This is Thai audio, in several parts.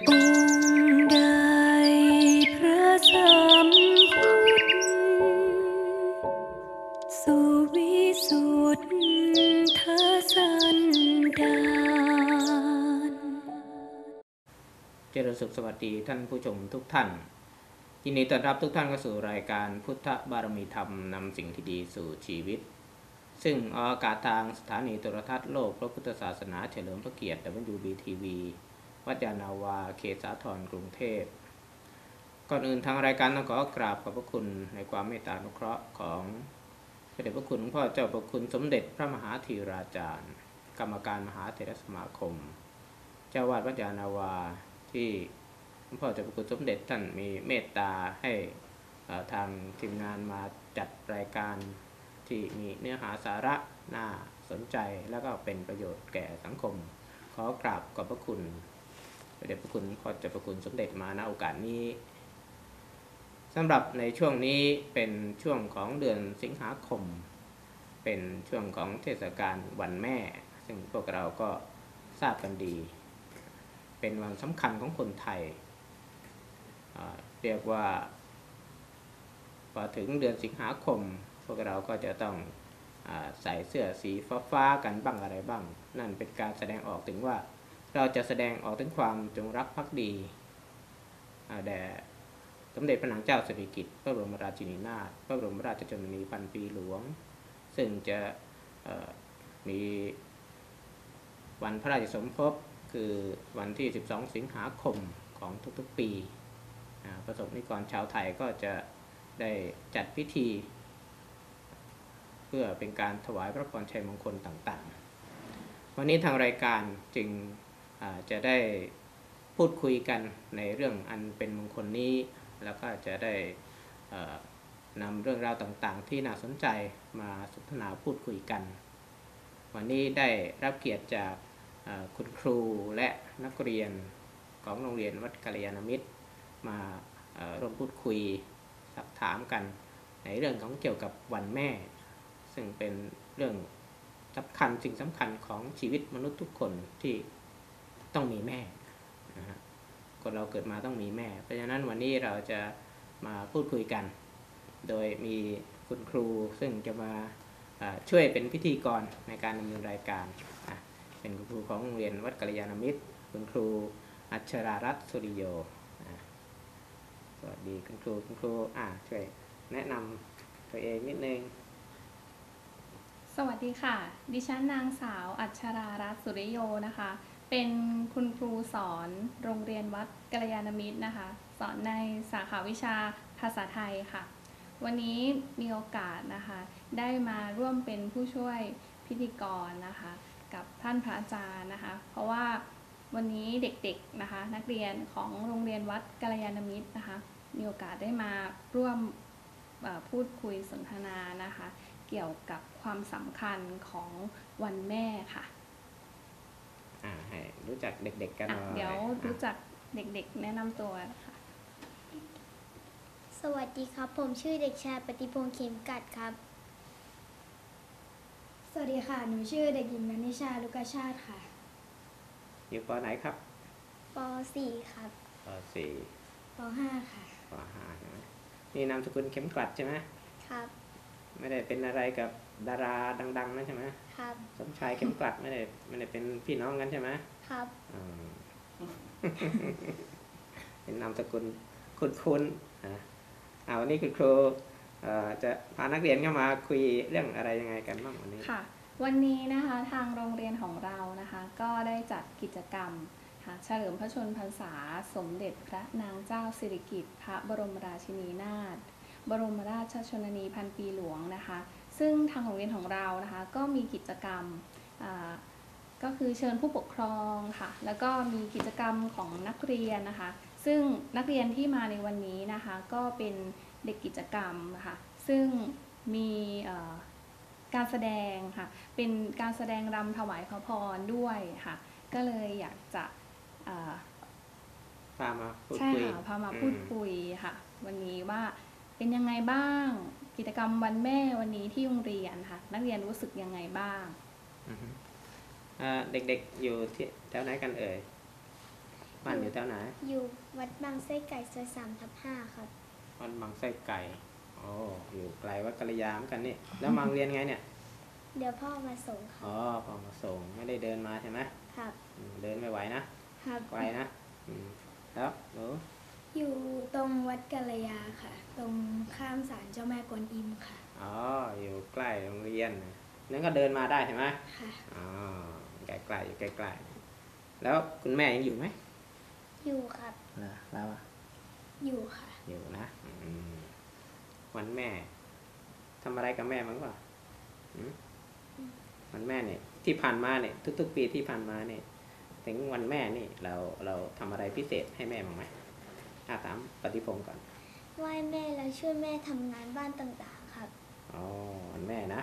เจริญสุขสวัสดีท่านผู้ชมทุกท่านยินดีต้อนรับทุกท่านเข้าสู่รายการพุทธบารมีธรรมนำสิ่งที่ดีสู่ชีวิต ซึ่งออกอากาศทางสถานีโทรทัศน์โลกพระพุทธศาสนาเฉลิมพระเกียรติ WBTV วัดยานาวา เขตสาทรกรุงเทพ ก่อนอื่นทางรายการต้องขอกราบขอบพระคุณในความเมตตานุเคราะห์ของพระเดชพระคุณหลวงพ่อเจ้าประคุณสมเด็จพระมหาธีราจารย์ กรรมการมหาเถรสมาคม เจ้าวาดวัดยานาวาที่หลวงพ่อเจ้าประคุณสมเด็จท่านมีเมตตาให้ทางทีมงานมาจัดรายการที่มีเนื้อหาสาระน่าสนใจแล้วก็เป็นประโยชน์แก่สังคม ขอกราบขอบพระคุณ เดชพระคุณพ่อเจ้าประคุณสมเด็จมาณโอกาสนี้สำหรับในช่วงนี้เป็นช่วงของเดือนสิงหาคม เป็นช่วงของเทศกาลวันแม่ ซึ่งพวกเราก็ทราบกันดี เป็นวันสำคัญของคนไทย เรียกว่าพอถึงเดือนสิงหาคม พวกเราก็จะต้องอใส่เสื้อสีฟ้าๆกันบ้างอะไรบ้าง นั่นเป็นการแสดงออกถึงว่า เราจะแสดงออกถึงความจงรักภักดีแด่สมเด็จพระนางเจ้าสิริกิติ์พระบรมราชินีนาถพระบรมราชชนนีพันปีหลวง ซึ่งจะมีวันพระราชสมภพคือวันที่ 12 สิงหาคมของทุกๆปีประสบนิกรชาวไทยก็จะได้จัดพิธี เพื่อเป็นการถวายพระพรชัยมงคลต่างๆ วันนี้ทางรายการจึง จะได้พูดคุยกันในเรื่องอันเป็นมงคลนี้ แล้วก็จะได้นำเรื่องราวต่างๆ ที่น่าสนใจมาสนทนาพูดคุยกัน วันนี้ได้รับเกียรติจากคุณครูและนักเรียนของโรงเรียนวัดกัลยาณมิตร มาร่วมพูดคุยสักถามกัน ในเรื่องของเกี่ยวกับวันแม่ ซึ่งเป็นเรื่องสำคัญสิ่งสำคัญของชีวิตมนุษย์ทุกคนที่ ต้องมีแม่คนเราเกิดมาต้องมีแม่ เพราะฉะนั้นวันนี้เราจะมาพูดคุยกัน โดยมีคุณครูซึ่งจะมาช่วยเป็นพิธีกรในการดำเนินรายการ เป็นคุณครูของโรงเรียนวัดกัลยาณมิตร คุณครูอัชรารัตน์สุริโย สวัสดีคุณครูคุณครูอ่าช่วยแนะนำตัวเองนิดนึง สวัสดีค่ะ ดิฉันนางสาวอัชรารัตน์สุริโยนะคะ เป็นคุณครูสอนโรงเรียนวัดกัลยาณมิตรนะคะ สอนในสาขาวิชาภาษาไทยค่ะ วันนี้มีโอกาสนะคะ ได้มาร่วมเป็นผู้ช่วยพิธีกรนะคะ กับท่านพระอาจารย์นะคะ เพราะว่าวันนี้เด็กๆนะคะ นักเรียนของโรงเรียนวัดกัลยาณมิตรนะคะ มีโอกาสได้มาร่วมพูดคุยสนทนานะคะ เกี่ยวกับความสำคัญของวันแม่ค่ะ อ่าให้รู้จักเด็ก ๆ กันหอะน่อยเดี๋ยวรู้อะจักเด็กๆ แนะนำตัวค่ะ สวัสดีครับ ผมชื่อเด็กชายปฏิพงษ์เข็มกัดครับ สวัสดีค่ะ หนูชื่อเด็กหญิงนันนิชาลุกาชาติค่ะ อยู่ปไหนครับป .4 ครับปสี่ป .5 ค่ะปห้าใช่ไหมนี่นามสกุลเข็มกลัดใช่ไหมครับ ไม่ได้เป็นอะไรกับ ดาราดังๆนะใช่ไหมครับ สมชายเข็มกลัดไม่ได้ไม่ได้เป็นพี่น้องกันใช่ไหมครับอืมเป็นนามสกุลคุ้นๆนะอ่าวันนี้คุณครูเอ่อจะพานักเรียนเข้ามาคุยเรื่องอะไรยังไงกันบ้างวันนี้ค่ะ วันนี้นะคะทางโรงเรียนของเรานะคะ ก็ได้จัดกิจกรรมค่ะเฉลิมพระชนพรรษาสมเด็จพระนางเจ้าสิริกิติ์พระบรมราชินีนาถบรมราชชนนีพันปีหลวงนะคะ ซึ่งทางโรงเรียนของเรานะคะก็มีกิจกรรมอ่าก็คือเชิญผู้ปกครองค่ะ แล้วก็มีกิจกรรมของนักเรียนนะคะ ซึ่งนักเรียนที่มาในวันนี้นะคะก็เป็นเด็กกิจกรรมนะคะซึ่งมีเอ่อการแสดงค่ะ เป็นการแสดงรำถวายพระพรด้วยค่ะ ก็เลยอยากจะเอ่อพามาพูดใช่คุยค่ะพามาอืพูดคุยค่ะ วันนี้ว่าเป็นยังไงบ้าง กิจกรรมวันแม่วันนี้ที่โรงเรียนค่ะ นักเรียนรู้สึกยังไงบ้างอือฮึอ่าเด็กๆอยู่ที่แถวไหนกันเอ่ยบ้านอยู่แถวไหน อยู่วัดบางไส้ไก่ซอยสามทับห้าครับบ้านบางไส้ไก่อ๋ออยู่ไกลวัดกัลยาเหมือนกันนี่แล้วมาโรงเรียนไงเนี่ย เดี๋ยวพ่อมาส่งครับอ๋อพอมาส่งไม่ได้เดินมาใช่ไหมครับอืมเดินไม่ไหวนะครับไกลนะอืมแล้วหนูอยู่ตรงวัดกัลยาค่ะ ตรงข้ามศาลเจ้าแม่กวนอิมค่ะ อ๋อ อยู่ใกล้โรงเรียนนั่นก็เดินมาได้ใช่ไหมค่ะ อ๋อใกล้ๆอยู่ใกล้ๆแล้วคุณแม่ยังอยู่ไหมอยู่ครับ เหรอแล้วอะอยู่ค่ะ อยู่นะอืมวันแม่ทำอะไรกับแม่มั้งวะหืมวันแม่เนี่ย ที่ผ่านมาเนี่ย ทุก ๆ ปีที่ผ่านมาเนี่ย ถึงวันแม่นี่เราเราทำอะไรพิเศษให้แม่บ้างไหมอาถามปฏิพงศ์ก่อน ไหว้แม่แล้วช่วยแม่ทำงานบ้านต่างๆครับ อ๋อวันแม่นะ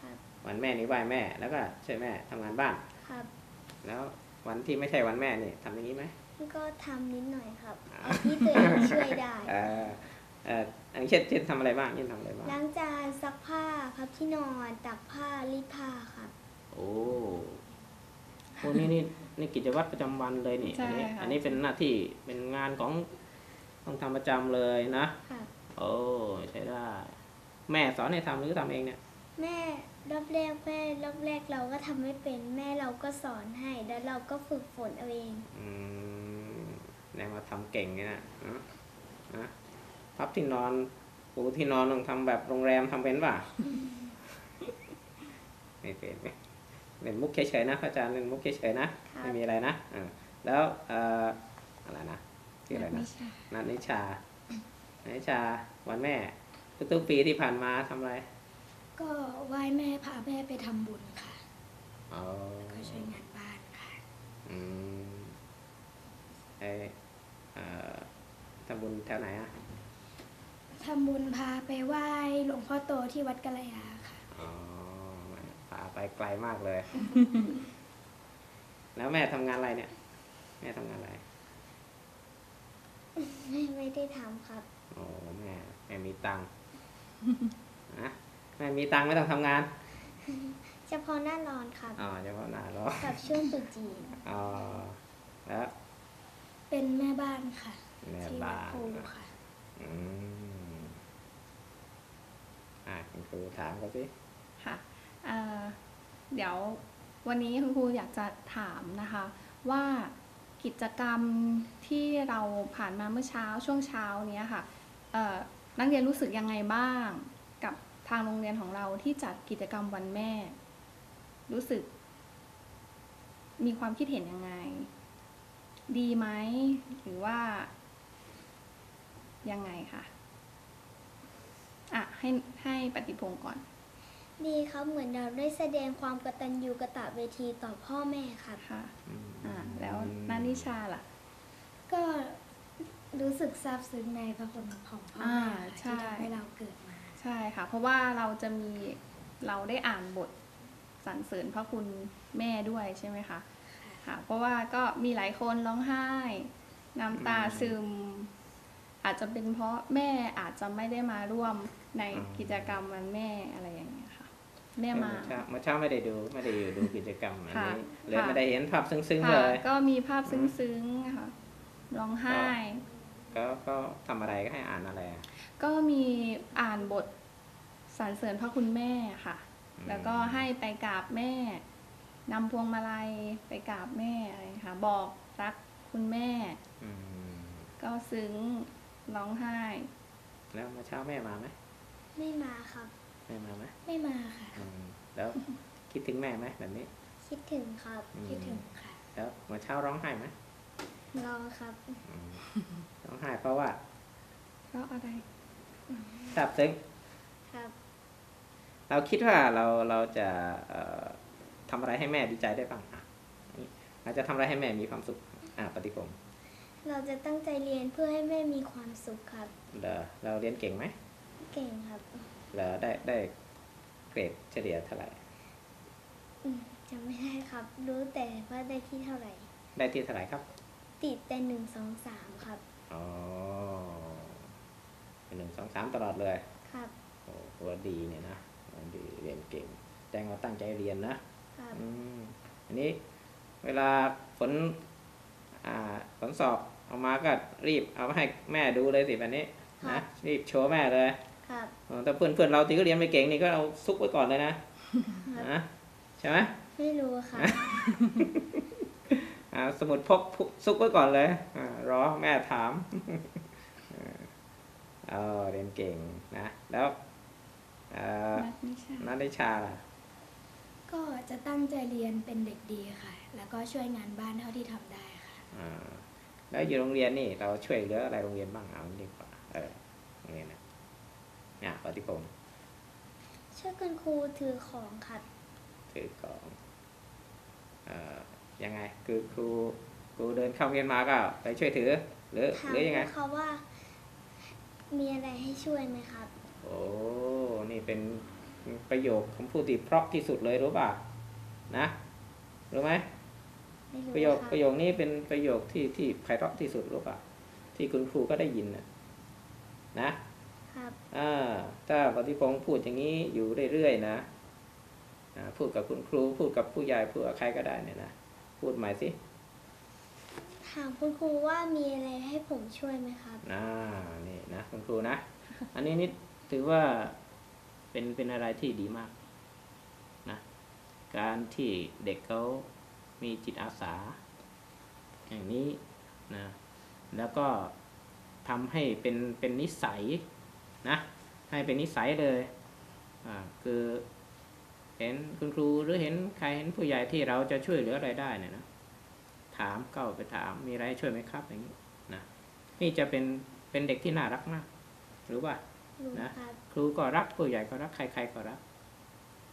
ครับ วันแม่นี่ไหว้แม่แล้วก็ช่วยแม่ทำงานบ้าน ครับแล้ววันที่ไม่ใช่วันแม่นี่ทำอย่างนี้ไหมก็ทำนิดหน่อยครับเอาที่ตัวเองช่วยได้เออเอออันนี้เช่นเช่นทำอะไรบ้างเช่นทำอะไรบ้างล้างจานซักผ้าพับที่นอนตักผ้ารีดผ้าครับ โอ้โหนี่นี่นี่กิจวัตรประจำวันเลยนี่ใช่อันี้ค่ะ อันนี้เป็นหน้าที่เป็นงานของ ต้องทำประจำเลยนะครับโอ้ใช้ได้ แม่สอนให้ทำหรือทำเองเนี่ย แม่รอบแรกแม่รอบแรกเราก็ทำไม่เป็นแม่เราก็สอนให้แล้วเราก็ฝึกฝนเอาเอง อืมแนมาทำเก่งเนี่ยนะนะนะพับที่นอนปูที่นอนต้องทำแบบโรงแรมทำเป็นป่ะ ไม่เป็นไม่เล่นมุกเฉยๆนะพระอาจารย์เล่นมุกเฉยๆนะครับไม่มีอะไรนะอ่าแล้วเอ่ออะไรนะ ชื่ออะไรนะนัทนิชานัทนิชาวันแม่ ทุกๆปีที่ผ่านมาทำอะไร ก็ไหว้แม่พาแม่ไปทำบุญค่ะอ๋อก็ช่วยงานบ้านค่ะอืมไอเอ่อทำบุญแถวไหนอะทำบุญพาไปไหว้หลวงพ่อโตที่วัดกัลยาค่ะ อ๋อพาไปไกลมากเลย แล้วแม่ทำงานอะไรเนี่ย แม่ทำงานอะไร แม่ไม่ได้ทำครับ โอ้แม่แม่มีตังค์นะแม่มีตังค์ไม่ต้องทำงานเฉพาะหน้าร้อนครับ อ๋อเฉพาะหน้าร้อนกับช่วงตรุษจีน อ๋อแล้วเป็นแม่บ้านค่ะแม่ที่วับ้าดนภูค่ะ อืมอะคุณครูถามเขาสิค่ะเอ่อเดี๋ยววันนี้คุณครูอยากจะถามนะคะ ว่า กิจกรรมที่เราผ่านมาเมื่อเช้าช่วงเช้าเนี้ยค่ะเอ่อนักเรียนรู้สึกยังไงบ้าง กับทางโรงเรียนของเราที่จัดกิจกรรมวันแม่ รู้สึก มีความคิดเห็นยังไง ดีไหมหรือว่า ยังไงคะอะให้ให้ปฏิพงศ์ก่อน ดีครับเหมือนเราได้แสดงความกตัญญูกตเวทีต่อพ่อแม่ครับค่ะ อืมอ่าแล้วนานิชาล่ะ ก็รู้สึกซาบซึ้งในพระคุณของพ่ออ่าแม่ใช่ที่ทำให้เราเกิดมา ใช่ค่ะ เพราะว่าเราจะมีเราได้อ่านบทสรรเสริญพระคุณแม่ด้วยใช่ไหมคะค่ะ เพราะว่าก็มีหลายคนร้องไห้ น้ำตาซึม อาจจะเป็นเพราะแม่อาจจะไม่ได้มาร่วมในกิจกรรมวันแม่อะไรอย่าง เงี้ยค่ะแม่มาเมื่อเช้าเมื่อเช้าไม่ได้ดูไม่ได้อยู่ดูกิจกรรมอันค่ะนี้เลยค่ะไม่ได้เห็นภาพซึ้งๆค่ะเลย ก็มีภาพซึ้งๆค่ะร้องไห้ก็ก็ทำอะไรก็ให้อ่านอะไรอะก็มีอ่านบทสรรเสริญพระคุณแม่ค่ะอืมแล้วก็ให้ไปกราบแม่นำพวงมาลัยไปกราบแม่อะไรค่ะ บอกรักคุณแม่อืมก็ซึ้งร้องไห้ แล้วเมื่อเช้าแม่มาไหมไม่มาครับ แม่มาไหมไม่มาค่ะ อืมแล้วคิดถึงแม่ไหมแบบนี้ คิดถึงครับอืม คิดถึงค่ะแล้วเมื่อเช้าร้องไห้ไหมรอครับ อืมร้องไห้เพราะว่าเพราะอะไร ซาบซึ้งครับเราคิดว่าเราเราจะเอ่อทำอะไรให้แม่ดีใจได้บ้างอะนี่เราจะทำอะไรให้แม่มีความสุขอ่าปฏิพงศ์เราจะตั้งใจเรียนเพื่อให้แม่มีความสุขครับ เดี๋ยวเราเรียนเก่งไหมเก่งครับ เราได้ได้เกรดเฉลี่ยเท่าไหร่อืมจำไม่ได้ครับ รู้แต่ว่าได้ที่เท่าไหร่ ได้ที่เท่าไหร่ครับ ติดแต่หนึ่งสองสามครับ อ๋อเป็นหนึ่งสองสามตลอดเลย ครับโอ้โหดีเนี่ยนะดีเรียนเก่งแจ้งว่าตั้งใจเรียนนะ ครับอืมอันนี้เวลาฝนอ่าผลสอบออกมาก็รีบเอามาให้แม่ดูเลยสิแบบนี้ครันะบรีบโชว์แม่เลย ครับเออแต่เพื่อนเพื่อนเราที่ก็เรียนไม่เก่งนี่ก็เอาซุกไว้ก่อนเลยนะนะใช่ไหมไม่รู้ค่ะอ่าสมุดพกซุกไว้ก่อนเลยอารอแม่ถามเออเรียนเก่งนะ แล้วเอ่อนักวิชานัทนิชาล่ะก็จะตั้งใจเรียนเป็นเด็กดีค่ะ แล้วก็ช่วยงานบ้านเท่าที่ทำได้ค่ะอ่าแล้วอยู่โรงเรียนนี่เราช่วยเหลืออะไรโรงเรียนบ้างเอาดีกว่าเออโรงเรียนนะเนี่ยปฏิพงศ์ช่วยคุณครูถือของครับ ถือกล่องเอ่อยังไงคือครูครูเดินเข้าโรงเรียนมาก็ไปช่วยถือ หรือถามหรือยังไงเขาว่า มีอะไรให้ช่วยไหมครับ โอ้นี่เป็นประโยคคำพูดที่เพราะที่สุดเลยรู้ป่ะนะรู้ไหมไม่รู้ประโยคครับประโยคนี้เป็นประโยคที่ที่ไพเราะที่สุดรู้ป่ะที่คุณครูก็ได้ยินนะนะ ครับอ่าถ้าปฏิพงศ์พูดอย่างนี้อยู่เรื่อยๆนะอ่าพูดกับคุณครู พูดกับผู้ใหญ่พูดกับใครก็ได้เนี่ยนะพูดใหม่สิถามคุณครูว่ามีอะไรให้ผมช่วยไหมครับอ่านี่นะคุณครูนะ อันนี้นี่ถือว่าเป็นเป็นอะไรที่ดีมากนะการที่เด็กเขามีจิตอาสา อย่างนี้นะแล้วก็ทำให้เป็นเป็นนิสัย นะให้เป็นนิสัยเลยอ่าคือเห็นคุณครูหรือเห็นใครเห็นผู้ใหญ่ที่เราจะช่วยเหลืออะไรได้เนี่ยนะถามก็ไปถามมีอะไรให้ช่วยไหมครับอย่างนี้นะนี่จะเป็นเป็นเด็กที่น่ารักมากรู้ป่ะรู้นะครับครูก็รักผู้ใหญ่ก็รักใคร ๆก็รัก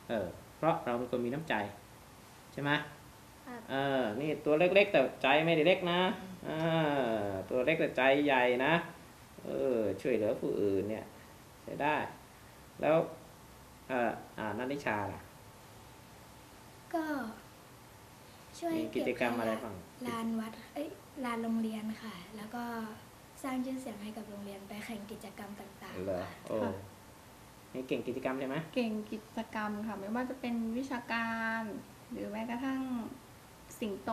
เออเพราะเราเป็นคนมีน้ำใจใช่ไหมครับเออ นี่ตัวเล็ก ๆ แต่ใจไม่ได้เล็กนะเออตัวเล็กแต่ใจใหญ่นะ เออ ช่วยเหลือผู้อื่นเนี่ย ใช้ได้ แล้วเอ่ออ่านันทิชาล่ะ ก็ ช่วยมีกิเก็จบกรรมขอะไรยะบ้าง ลานวัด เอ้ยลานโรงเรียนค่ะ แล้วก็สร้างชื่อเสียงให้กับโรงเรียนไปแข่งกิจกรรมต่างเหรอๆค่ะโอ้นี่เก่งกิจกรรมใช่ไหมเก่งกิจกรรมค่ะ ไม่ว่าจะเป็นวิชาการ หรือแม้กระทั่งสิงโต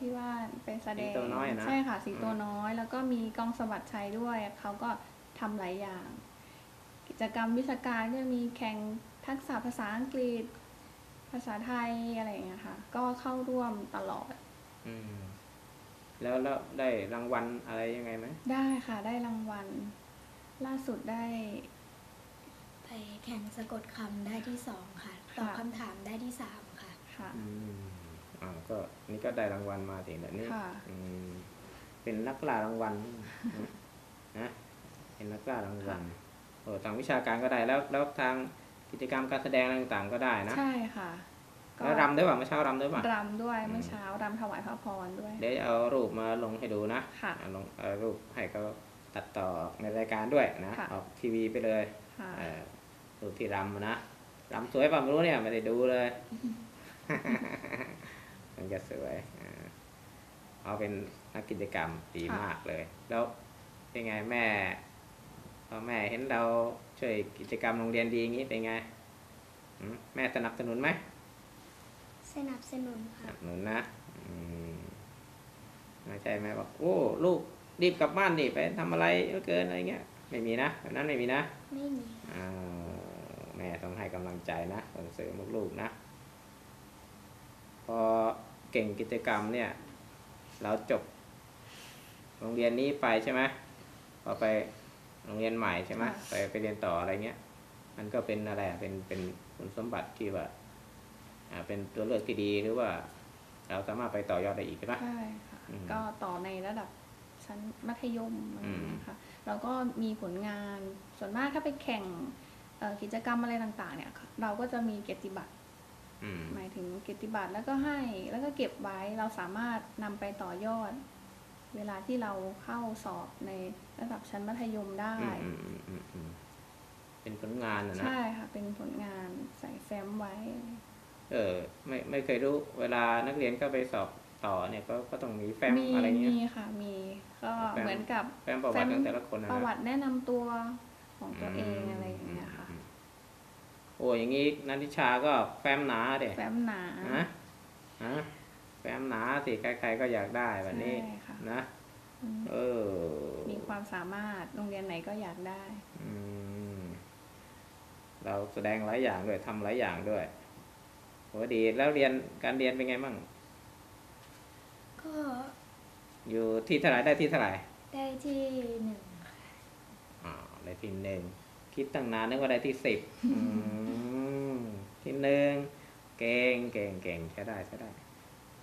ที่ว่าไปแสดสิงงโตน้อยนะใช่ค่ะ สิงโตอืมน้อย แล้วก็มีกองสะบัดชัยด้วยเขาก็ทำหลายอย่าง กิจกรรมวิชาการก็จะมีแข่งทักษะภาษาอังกฤษ ภาษาไทยอะไรอย่างเงี้ยค่ะ ก็เข้าร่วมตลอด อืม แล้วแล้วได้รางวัลอะไรยังไงไหมได้ค่ะ ได้รางวัล ล่าสุดได้ ไปแข่งสะกดคำได้ที่สองค่ะ ตอบค่ะ คำถามได้ที่สามค่ะ ค่ะ อืมอ่าก็นี่ก็ได้รางวัลมาถึงแบบนี้ค่ะ อืมเป็นนักล่ารางวัลนะเป็นนักล่ารางวัลโอ้ ทางวิชาการก็ได้แล้วแล้วทางกิจกรรมการแสดงอะไรต่างๆก็ได้นะ ใช่ค่ะแล้วรำด้วยป่ะเมื่อเช้ารำด้วยป่ะรำด้วยอืมเมื่อเช้ารำถวายพระพรด้วย เดี๋ยวเอารูปมาลงให้ดูนะค่ะเอาลงเอารูปให้เขาตัดต่อในรายการด้วยนะค่ะออกทีวีไปเลยค่ะเออรูปที่รำนะรำสวยป่ะไม่รู้เนี่ยไม่ได้ดูเลยมันจะสวยอ่าเอาเป็นนักกิจกรรมดีค่ะมากเลย แล้วเป็นไงแม่ พอแม่เห็นเราช่วยกิจกรรมโรงเรียนดีอย่างนี้เป็นไงหืมแม่สนับสนุนไหมสนับสนุนคสรันับบสนุนนะอืมไม่ใช่ไหมบอกโอ้ลูกรีบกลับบ้านดิไปทำอะไรเหลือเกินอะไรเงี้ยไม่มีนะแบบนั้นไม่มีนะไม่มีอ่าแม่ต้องให้กำลังใจนะส่งเสริมลูกๆนะ พอเก่งกิจกรรมเนี่ย เราจบ โรงเรียนนี้ไปใช่ไหมพอไป โรงเรียนใหม่ใช่ไหมค่ะไปไปเรียนต่ออะไรเงี้ย มันก็เป็นอะไรอะเป็นเป็นคุณสมบัติที่ว่าอ่าเป็นตัวเลือกที่ดีหรือว่า เราสามารถไปต่อยอดได้อีกใช่ไหมใช่ค่ะอืมก็ต่อในระดับชั้นมัธยมอะไรอย่างเงี้ยค่ะแล้วก็มีผลงานส่วนมากถ้าไปแข่งเอ่อกิจกรรมอะไรต่างๆ เนี่ย เราก็จะมีเกียรติบัตรอืมหมายถึงเกียรติบัตรแล้วก็ให้แล้วก็เก็บไว้เราสามารถนำไปต่อยอด เวลาที่เราเข้าสอบในระดับชั้นมัธยมได้อืมอืมอืมอืมเป็นผลงานนะนะใช่ค่ะเป็นผลงานใส่แฟ้มไว้ เออ ไม่ไม่เคยรู้ เวลานักเรียนเข้าไปสอบต่อเนี่ยก็ก็ต้องมีแฟ้มมีอะไรเงี้ยมีค่ะมีก็แฟ้มเหมือนกับแฟ้มประวัติของแต่ละคนนะประนะวัติแนะนำตัวของตัวเองอะไรอย่างเงี้ยค่ะอืมโอ้อย่างงี้นันทิชาก็แฟ้มหนาเด็แฟ้มหนาฮะฮะแฟ้มหนาสิใครๆก็อยากได้แบบนี้ใช่ค่ะ นะอืมเออ มีความสามารถโรงเรียนไหนก็อยากได้ อืม เราแสดงหลายอย่างด้วยทำหลายอย่างด้วยโหดีแล้วเรียนการเรียนเป็นไงบ้างก็ อยู่ที่เท่าไหร่ได้ที่เท่าไหร่ได้ที่หนึ่งค่ะอ่าได้ที่หนึ่งคิดตั้งนานนึกว่าได้ที่สิบอืมที่หนึ่งเก่งเก่งเก่งใช้ได้ใช้ได้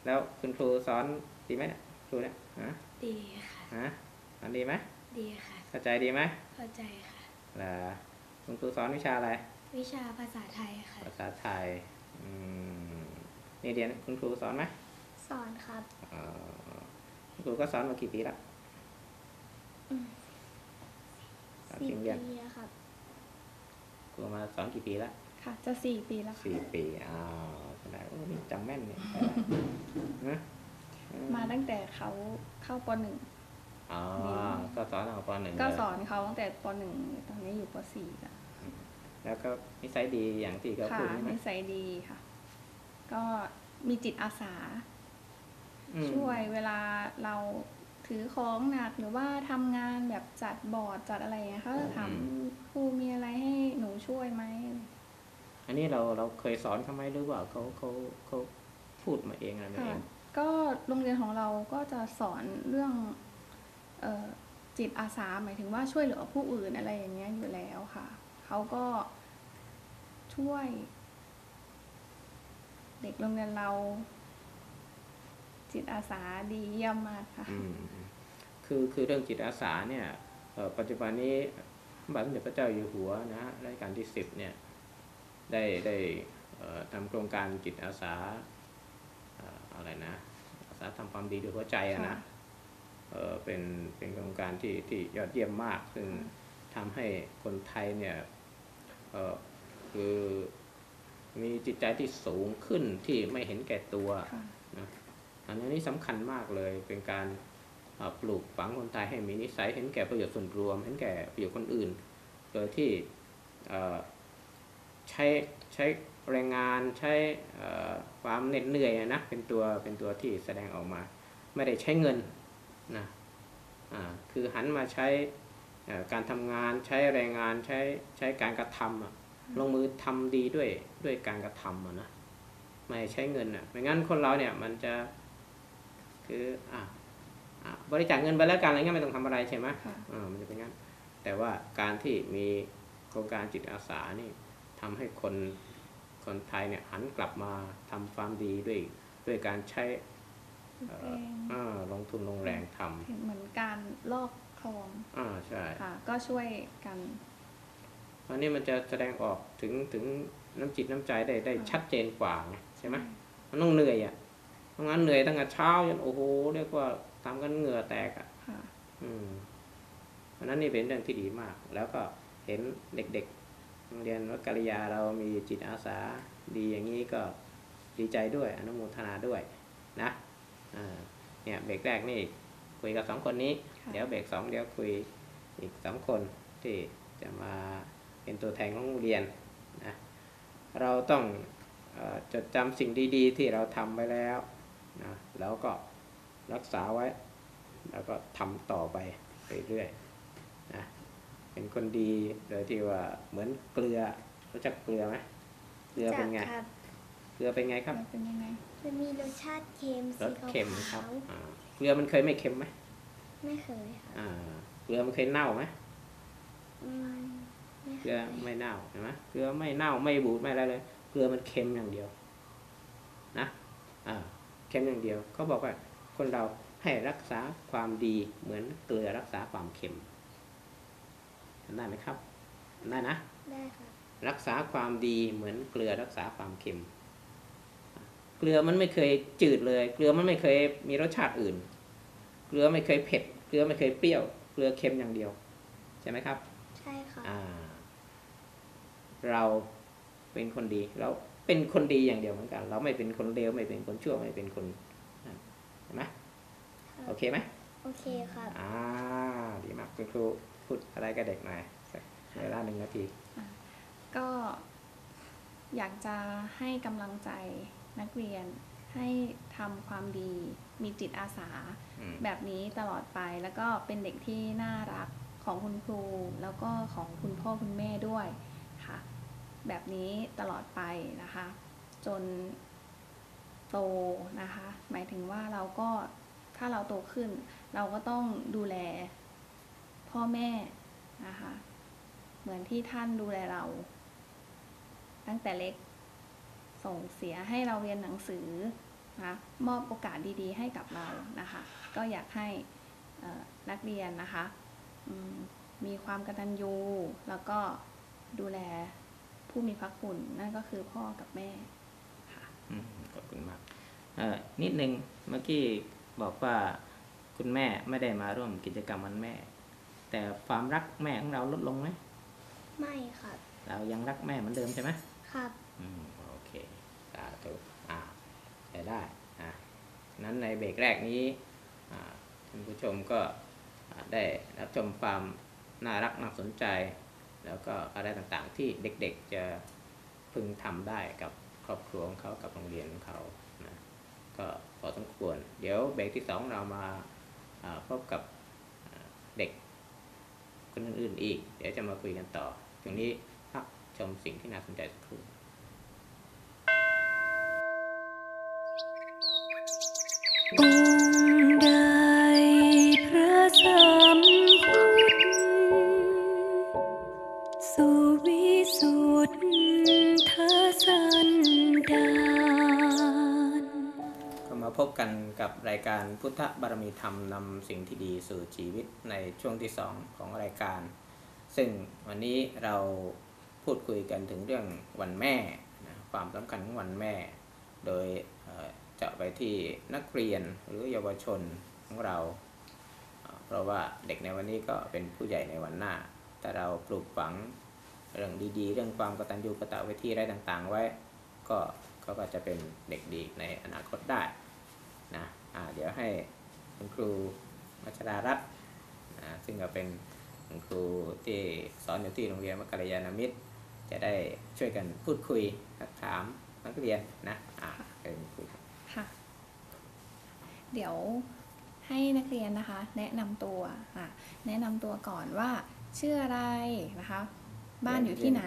แล้วคุณครูสอนดีไหมเนี่ย ครูเนี่ยฮะดีค่ะฮะสอนดีไหมดีค่ะเข้าใจดีไหมเข้าใจค่ะล่ะคุณครูสอนวิชาอะไร วิชาภาษาไทยค่ะ ภาษาไทยอืมนี่เรียนคุณครูสอนไหมสอนครับเอ่อคุณครูก็สอนมากี่ปีละสอนสี่จริงเรียนปีแล้วครับครูมาสอนกี่ปีละค่ะจะสี่ปีแล้วค่ะสี่ปีอ้าวแสดงว่านี่จำแม่นเนี่ยนะอื มาตั้งแต่เขาเข้าปหนึ่งอ๋อก็สอนตั้งแต่ปหนึ่งก็เลยสอนเขาตั้งแต่ปหนึ่งตอนนี้อยู่ปสี่แล้วแล้วก็นิสัยดีอย่างที่เขาค่ะพูดใช่ไหมนิสัยดีค่ะ ก็มีจิตอาสาอืมช่วยเวลาเราถือของหนักหรือว่าทำงานแบบจัดบอร์ดจัดอะไรอย่างเงี้ยเขาจะถามครูมีอะไรให้หนูช่วยไหมอันนี้เราเราเคยสอนเขาไหมหรือว่าเขาเขาเขาพูดมาเองอะไรมาเอค่ะง ก็โรงเรียนของเราก็จะสอนเรื่องออจิตอาสาหมายถึงว่าช่วยเหลือผู้อื่นอะไรอย่างเงี้ยอยู่แล้วค่ะเขาก็ช่วย เด็กโรงเรียนเรา จิตอาสาดีเยี่ยมมากค่ะคือคือเรื่องจิตอาสาเนี่ยปัจจุบันนี้พระบาทสมเด็จพระเจ้าอยู่หัวนะรัชกาลที่สิบเนี่ยได้ได้ทำโครงการจิตอาสา อ่ออะไรนะอาสาทำความดีด้วยหัวใจอะนะค่ะเอ่อเป็นเป็นโครงการที่ที่ยอดเยี่ยมมาก ซึ่งทำให้คนไทยเนี่ยเอ่อคือมีจิตใจที่สูงขึ้นที่ไม่เห็นแก่ตัวค่ะนะอันนี้สำคัญมากเลยเป็นการเอ่อปลูกฝังคนไทยให้มีนิสัยเห็นแก่ประโยชน์ส่วนรวม เห็นแก่ประโยชน์คนอื่น โดยที่เอ่อใช้ใช้ แรงงานใช้เอ่อความเหน็ดเหนื่อยอะนะเป็นตัวเป็นตัวที่แสดงออกมา ไม่ได้ใช้เงินนะอ่าคือหันมาใช้เอ่อการทำงานใช้แรงงานใช้ใช้การกระทำอะลงมือทำดีด้วยด้วยการกระทำอะนะไม่ใช้เงินอะไม่งั้นคนเราเนี่ยมันจะคืออะอะบริจาคเงินไปแล้วกันอะไรเงี้ยไม่ต้องทำอะไรใช่ไหมค่ะอ่ามันจะเป็นงั้นแต่ว่าการที่มีโครงการจิตอาสานี่ทำให้คน คนไทยเนี่ยหันกลับมาทำความดีด้วยด้วยการใช้เอ่อเองอ่าลงทุนลงแรงทเห็นเหมือนการลอกคลองำอ่าใช่ค่ะก็ช่วยกันอันนี้มันจะแสดงออกถึงถึงน้ำจิตน้ำใจได้ได้ชัดเจนกว่าไงใช่ไหมมันต้องเหนื่อยอะทำงานเหนื่อยตั้งแต่เช้าจนโอ้โหเรียกว่าทำกันเหงื่อแตกอะค่ะอืมเพราะฉะนั้นนี่เป็นเรื่องที่ดีมาก แล้วก็เห็นเด็กๆ โรงเรียนวัดกัลยาเรามีจิตอาสาดีอย่างนี้ก็ดีใจด้วยอนุโมทนาด้วยนะอ่าเนี่ยเบรกแรกนี่คุยกับสองคนนี้ค่ะเดี๋ยวเบรกสองเดี๋ยวคุยอีกสองคนที่จะมาเป็นตัวแทนของโรงเรียนนะเราต้องเออจดจำสิ่งดีๆ ที่เราทำไว้แล้วนะแล้วก็รักษาไว้ แล้วก็ทำต่อไปเรื่อยๆนะ เป็นคนดีโดยที่ว่าเหมือนเกลือรู้จักเกลือไหมเกลือเป็นไง จากครับเกลือเป็นไงครับมันเป็นยังไง มันมีรสชาติเค็มรสีสเค็มคขารับวอ่าเกลือมันเคยไม่เค็มไหมๆไม่เคยค่ะอ่าเกลือมันเคยเน่าไหมอืมไม่เกเคลือยไม่เน่าเห็นไหมเกลือไม่เน่าไม่บูดไม่อะไรเลยเกลือมันเค็มอย่างเดียวนะอ่าเค็มอย่างเดียวเขาบอกว่าคนเราให้รักษาความดีเหมือนเกลือรักษาความเค็มทำ ได้ไหมครับทำได้นะ ได้ค่ะ รักษาความดีเหมือนเกลือรักษาความเค็ม เกลือมันไม่เคยจืดเลย เกลือมันไม่เคยมีรสชาติอื่น เกลือไม่เคยเผ็ด เกลือไม่เคยเปรี้ยว เกลือเค็มอย่างเดียว ใช่ไหมครับ ใช่ค่ะอ่าเราเป็นคนดี เราเป็นคนดีอย่างเดียวเหมือนกัน เราไม่เป็นคนเลวไม่เป็นคนชั่วไม่เป็นคนนั่นเห็นไหมค่ะโอเคไหมโอเคครับอ่าดีมากคุณครู พูดอะไรกับเด็กหน่อยสักเวลาหนึ่งนาที ก็อยากจะให้กำลังใจนักเรียนให้ทำความดีมีจิตอาสาอืมแบบนี้ตลอดไปแล้วก็เป็นเด็กที่น่ารักของคุณครู แล้วก็ของคุณพ่อคุณแม่ด้วยค่ะ แบบนี้ตลอดไปนะคะ จนโตนะคะ หมายถึงว่าเราก็ถ้าเราโตขึ้น เราก็ต้องดูแล พ่อแม่นะคะเหมือนที่ท่านดูแลเรา ตั้งแต่เล็กส่งเสียให้เราเรียนหนังสือนะะมอบโอกาสดีๆ ให้กับเรานะคะ ก็อยากให้นักเรียนนะคะมมีความกตัญญูแล้วก็ดูแลผู้มีพระคุณ นั่นก็คือพ่อกับแม่ค่ะขอบคุณมากนิดนึงเมื่อกี้บอกว่าคุณแม่ไม่ได้มาร่วมกิจกรรมวันแม่ แต่ความรักแม่ของเราลดลงไหมไม่ครับ เรายังรักแม่เหมือนเดิมใช่ไหมครับ อืมโอเคสาธุอ่าใช้ได้อะนั้นในเบรกแรกนี้อ่าท่านผู้ชมก็อ่าได้รับชมความน่ารักน่าสนใจ แล้วก็อะไรต่างๆที่เด็กๆจะพึงทำได้กับครอบครัวของเขากับโรงเรียนของเขานะก็พอสมควร เดี๋ยวเบรกที่สองเรามาอ่าพบกับอ่าเด็ก คนอื่นๆอีก เดี๋ยวจะมาคุยกันต่อตรงนี้พักชมสิ่งที่น่าสนใจสักครู่ กันกับรายการพุทธบารมีธรรมนำสิ่งที่ดีสู่ชีวิตในช่วงที่ 2 ของรายการ ซึ่งวันนี้เราพูดคุยกันถึงเรื่องวันแม่นะความสำคัญของวันแม่ โดยเจาะไปที่นักเรียนหรือเยาวชนของเราเอ่อเพราะว่าเด็กในวันนี้ก็เป็นผู้ใหญ่ในวันหน้า แต่เราปลูกฝังเรื่องดีๆ เรื่องความกตัญญูกตเวทีอะไรต่างๆ ไว้ก็เขาก็จะเป็นเด็กดีในอนาคตได้ นะอ่าเดี๋ยวให้คุณครูมัชรารัตน์นะซึ่งก็เป็นคุณครูที่สอนอยู่ที่โรงเรียนมัคคารยานามิตร จะได้ช่วยกันพูดคุยสักถามนักเรียนนะอ่าเป็นคุยค่ะ เดี๋ยวให้นักเรียนนะคะ แนะนำตัวอะแนะนำตัวก่อนว่าชื่ออะไรนะคะ บ้านอยู่ที่ไหน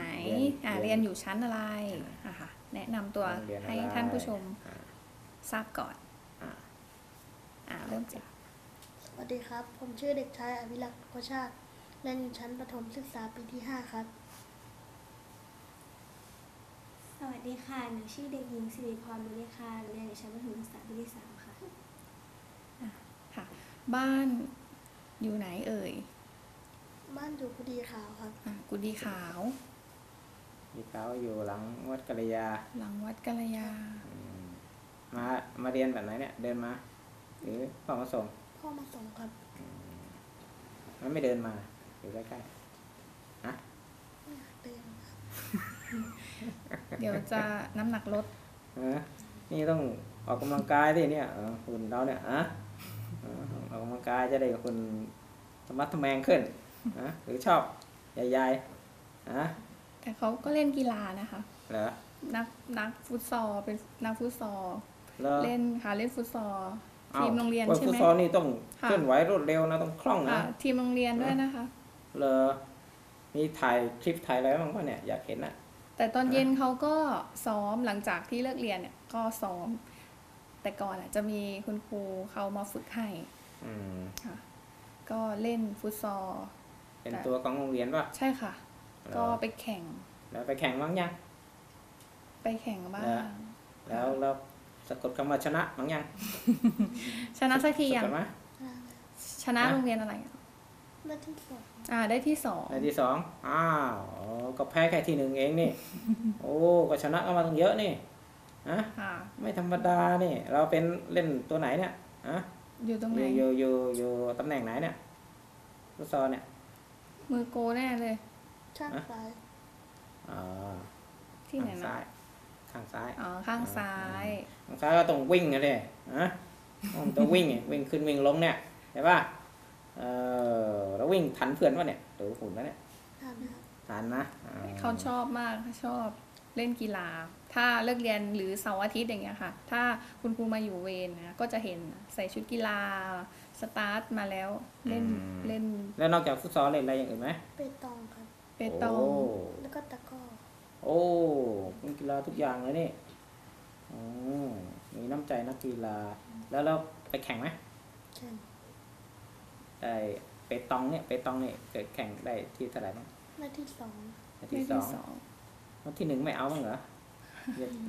อ่าเรียนอยู่ชั้นอะไรอะค่ะแนะนำตัวโรงเรียนอะไรให้ท่านผู้ชมอ่าทราบก่อน อ่าอ่าเริ่มจากสวัสดีครับ ผมชื่อเด็กชายอภิรักษ์โคชาติเรียนอยู่ชั้นประถมศึกษาปีที่ 5 ครับ สวัสดีค่ะ หนูชื่อเด็กหญิงสิริพรบุริคาเรียนอยู่ชั้นประถมศึกษาปีที่สามค่ะค่ะ บ้านอยู่ไหนเอ่ยบ้านอยู่พอดีขาวครับ อะกุดีขาว มีเขาอยู่หลังวัดกัลยาหลังวัดกัลยาอืมมา มาเรียนแบบไหนเนี่ย เดินมา หรือพ่อมาส่งพ่อมาส่งครับมันไม่เดินมา อยู่ใกล้ๆนะไม่อยากเดินครับเดี๋ยวจะน้ำหนักลดเออนี่ต้องออกกำลังกายดิเนี่ยเออหุ่นเราเนี่ยอะเออออกกำลังกายจะได้หุ่นธรรมัดทแมงขึ้นนะหรือชอบใหญ่ๆนะแต่เขาก็เล่นกีฬานะคะเหรอนักนักฟุตซอลเป็นนักฟุตซอลเหรอเล่นค่ะเล่นฟุตซอลอ้า ทีมโรงเรียนว่าใช่ฟุตไหมซอลนี่ต้องค่ะเคลื่อนไหวรวดเร็วนะต้องคล่องอ่านะทีมโรงเรียนด้วยนะคะเหรอมีถ่ายคลิปถ่ายอะไรบ้างปะเนี่ยอยากเห็นอะแต่ตอนเย็นเขาก็ซ้อมหลังจากที่เลิกเรียนเนี่ยก็ซ้อม แต่ก่อนอะจะมีคุณครูเขามาฝึกให้อืมค่ะก็เล่นฟุตซอลเป็นแต่ตัวของโรงเรียนป่ะใช่ค่ะเหรอก็ไปแข่ง แล้วไปแข่งบ้างยังไปแข่งบ้าเหรองแล้วเรา สะกดคำว่าชนะบ้างยังชนะสักทีสะยังกดไหมชนะโรงเรียนอะไรอะบ้านที่สองอ่าได้ที่สองในที่สองอ้าวอ๋อก็แพ้แค่ที่หนึ่งเองนี่ โอ้ก็ชนะก็มาตั้งเยอะนี่ฮะค่ะไม่ธรรมดานี่ เราเป็นเล่นตัวไหนเนี่ยฮะอยู่ตรงอไหนยู่อยู่อยู่อยู่ตำแหน่งไหนเนี่ยฟุตซอลเนี่ย มือโกแน่เลยช่างซ้ายอ๋อที่ไหนข้างนะซ้าย ข้างซ้ายอ๋อข้างซ้ายข้างซ้ายก็ต้องวิ่งกันเลยฮะมันต้องวิ่งไงวิ่งขึ้นวิ่งลงเนี่ยเห็นป่ะเออแล้ววิ่งทันเพื่อนวะเนี่ยดูหุ่นแล้วเนี่ยท่านนะครับทันนะอ่เขาชอบมากเขาชอบเล่นกีฬา ถ้าเลิกเรียนหรือเสาร์อาทิตย์อย่างเงี้ยค่ะ ถ้าคุณครูมาอยู่เวรนะก็จะเห็นใส่ชุดกีฬาสตาร์ทมาแล้วเล่นอืมเล่น แล้วนอกจากฟุตซอลเล่นอะไรอย่างอื่นไหมเปตองครับเปตองโแล้วก็ตะกร้อ โอ้เป็นกีฬาทุกอย่างเลยนี่อ๋อมีน้ำใจนักกีฬา แล้วเราไปแข่งไหมแข่งได้เปตองเนี่ยเปตองเนี่ยเกิดแข่งได้ที่เท่าไหร่บ้างหน้าที่สองได้ได้ที่ที่สองสองแล้วที่หนึ่งไม่เอาบ้างเหรอ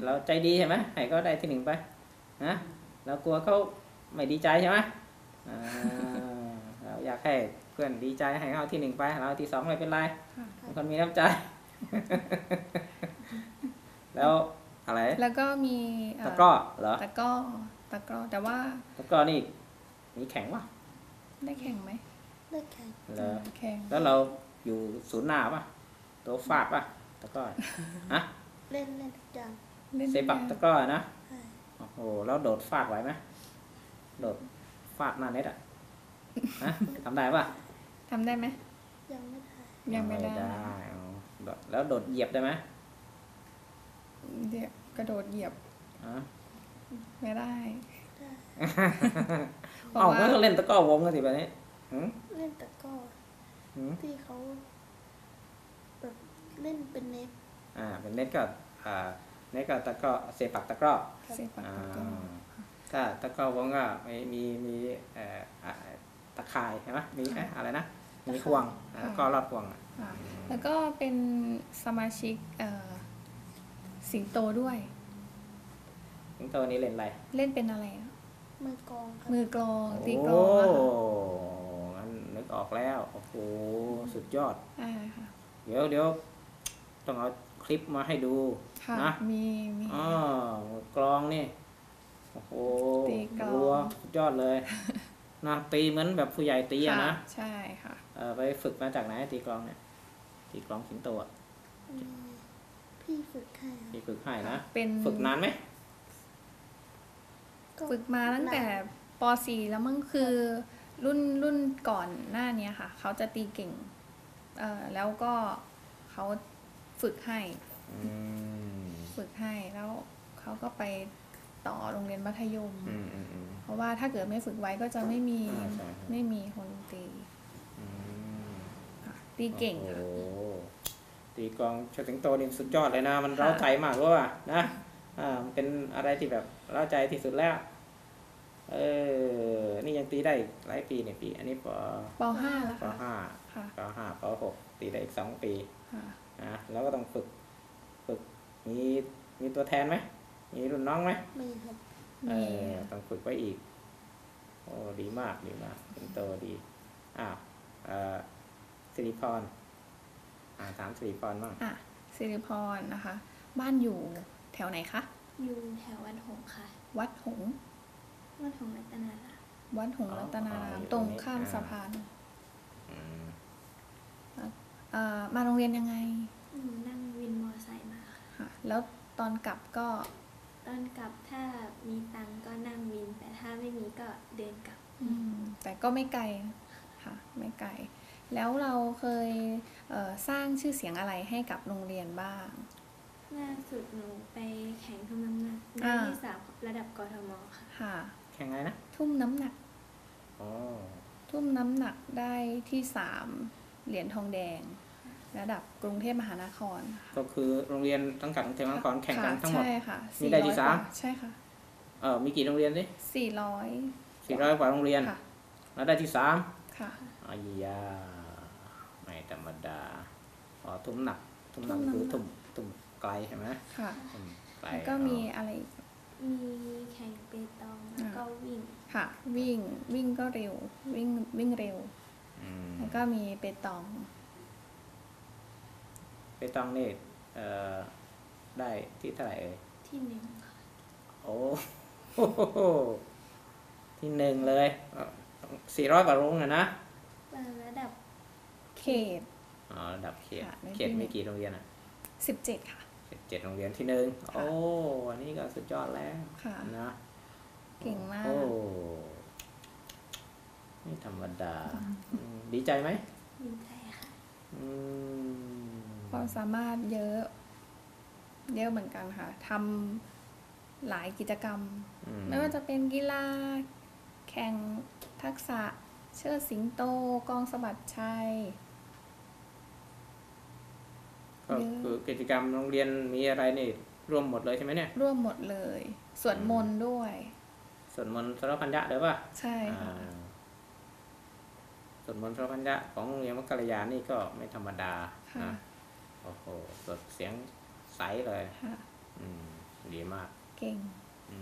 เราใจดีใช่ไหมให้เขาได้ที่หนึ่งไปนะเรากลัวเขาไม่ดีใจใช่ไหมอ่าเราอยากให้เพื่อนดีใจให้เขาเอาที่หนึ่งไป เราเอาที่สองไม่เป็นไรค่ะเป็นคนมีน้ำใจ แล้วอะไร แล้วก็มีเอ่อตะกร้อเหรอ ตะกร้อตะกร้อแต่ว่าตะกร้อนี่ มีแข่งวะได้แข่งไหมเลิกแข่งเหรอแข่งแล้วเราอยู่ศูนย์หน้าปะตัวฟาดปะตะกร้อฮะเล่นเล่นทุกอย่างเล่นเซปักตะกร้อนะใช่โอ้โหแล้วโดดฟาดไหวไหมโดดฟาดหน้าเน็ตอะฮะทำได้ปะทำได้ไหมยังไม่ได้ยังไม่ได้ อ๋อโดดแล้วโดดเหยียบได้ไหมเดี๋ยวกระโดดเหยียบอ๋อไม่ได้ได้เพราะเอ้าว่าก็ต้องเล่นตะกร้อวงกันสิแบบนี้หืมเล่นตะกร้อหืมที่เขาแบบเล่นเป็นเน็ตอ่า เป็นเน็ตก็อ่าเน็ตก็ตะกร้อเซปักตะกร้อ เซปักอ่าตะกร้อถ้าตะกร้อวงก็มีมีมีเอ่ออ่าตะข่ายใช่ไหมมีเอ๊ะอะไรนะมีห่วงอ่าก็รอดห่วงอะ ค่ะแล้วก็เป็นสมาชิกเอ่อสิงโตด้วยถึงตัวนี้เล่นอะไร เล่นเป็นอะไรอะมือกลองครับมือกลองตีกลโอ้องอะค่ะงั้นนึกออกแล้ว โอ้โห สุดยอด อ่าค่ะเดี๋ยวเดี๋ยวต้องเอาคลิปมาให้ดู ค่ะนะ มีมี อ๋อกลองนี่ โอ้โหตีกลอง รัวสุดยอดเลย นะตีเหมือนแบบผู้ใหญ่ตีอะค่ะนะใช่ค่ะ เออไปฝึกมาจากไหนตีกลองเนี่ย ตีกลองสิงโตอะมีพี่ฝึกให้ครับที่ฝึกให้นะเป็นฝึกนานไหมฝึกมาตั้งแต่ป .4 แล้วมั้งคือรุ่นรุ่นก่อนหน้าเนี้ยค่ะ เขาจะตีเก่ง เอ่อแล้วก็เขาฝึกให้อืมฝึกให้แล้วเขาก็ไปต่อโรงเรียนมัธยมอืมอืมอืมเพราะว่าถ้าเกิดไม่ฝึกไว้ก็จะไม่มีอ่าใช่ครับไม่มีคนตีอืมค่ะ ตีเก่งโอ้ค่ะโหตีกลองเชิดสิงโตนี่สุดยอดเลยนะ มันค่ะ เร้าใจมากรู้ป่ะนะอ่ามันเป็นอะไรที่แบบเร้าใจที่สุดแล้ว เออ นี่ยังตีได้หลายปีเนี่ยปี อันนี้ปป .5 แล้วปค่ะห้าค่ะปห้าปหกตีได้อีกสองปีค่ะนะแล้วก็ต้องฝึก ฝึก มีมีตัวแทนไหมมีรุ่นน้องไหม มีครับเอมีอต้องฝึกไว้อีก โอ้ ดีมาก ดีมากสิงโตดี อ้าวเอ่อ สิริพรอ่าถามสิริพรบ้างอะสิริพรนะคะ บ้านอยู่แถวไหนคะ อยู่แถววัดหงส์ค่ะ วัดหงส์วัดหงส์รัตนารามวัดหงส์รัตนารามตรงข้ามสะพานอืมเอ่อมาโรงเรียนยังไงหนูนั่งวินมอไซค์มาค่ะ ค่ะแล้วตอนกลับก็ตอนกลับถ้ามีตังค์ก็นั่งวิน แต่ถ้าไม่มีก็เดินกลับ อืมแต่ก็ไม่ไกลค่ะ ไม่ไกล แล้วเราเคยเอ่อสร้างชื่อเสียงอะไรให้กับโรงเรียนบ้างล่าสุดหนูไปแข่งทุ่มน้ำหนักได้อ่าที่สามระดับกทมค่ะค่ะ แข่งไงนะ ทุ่มน้ำหนักอ๋อทุ่มน้ำหนักได้ที่สามเหรียญทองแดง ระดับกรุงเทพมหานครค่ะก็คือโรงเรียนตั้งกัดกรุงเทพมหานครแข่งกันทั้งหมดใช่ค่ะมีได้ที่400สามกว่ใช่ค่ะเออมีกี่โรงเรียนสิสี่ร้อยสี่ร้อยกว่าโรงเรียนค่ะแล้วได้ที่สามค่ะอายยาไม่ ธรรมดาอ๋อทุ่มหนักทุ่มหนัก ทุ่มหนักคือทุ่มทุ่มไกลใช่ไหมค่ะทุ่มไกลแล้วก็มีอะไรอีกมีแข่งเปตองแล้วก็วิ่งค่ะ วิ่งวิ่งก็เร็ว วิ่งวิ่งเร็วอืมแล้วก็มีเปตองไปต้องนี่เอ่อได้ที่เท่าไหร่เอ่ยที่หนึ่งค่ะโอ้โหที่หนึ่งเลยสี่ร้อยกว่าโรงนะนะระดับ เขต อ๋อระดับเขต ค่ะได้เขตที่หนึ่งมีกี่โรงเรียนอะสิบเจ็ดค่ะเจ็ดโรงเรียนที่หนึ่งค่ะโอ้อันนี้ก็สุดยอดแล้วค่ะนะเก่งมาก โอ้ไม่ธรรมดาอืมดีใจไหมดีใจค่ะอืมความสามารถเยอะ เยอะเหมือนกันค่ะทำหลายกิจกรรม อืมไม่ว่าจะเป็นกีฬา แข่งทักษะ เชิดสิงโต กองสะบัดชัย ก็คือกิจกรรมโรงเรียนมีอะไรนี่รวมหมดเลยใช่ไหมเนี่ย ร่วมหมดเลยสวดมนต์ด้วยสวดมนต์สรพัญญะเด้อป่ะใช่ค่ะอ่าสวดมนต์สรพัญญะของโรงเรียนมัคคารยานี่ก็ไม่ธรรมดาค่ะนะโอ้โหสดเสียงใสเลยค่ะอืมดีมาก เก่ง อื